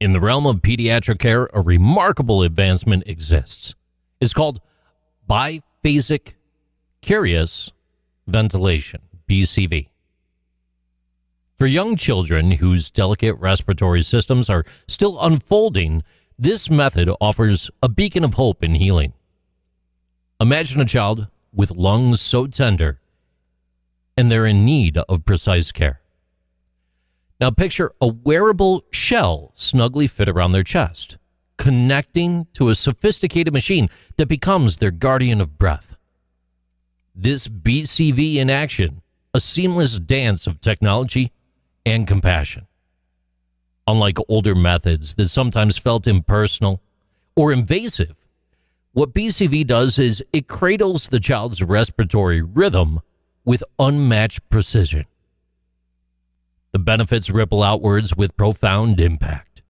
In the realm of pediatric care, a remarkable advancement exists. It's called biphasic cuirass ventilation, BCV. For young children whose delicate respiratory systems are still unfolding, this method offers a beacon of hope and healing. Imagine a child with lungs so tender and they're in need of precise care. Now picture a wearable shell snugly fit around their chest, connecting to a sophisticated machine that becomes their guardian of breath. This BCV in action, a seamless dance of technology and compassion. Unlike older methods that sometimes felt impersonal or invasive, what BCV does is it cradles the child's respiratory rhythm with unmatched precision. The benefits ripple outwards with profound impact.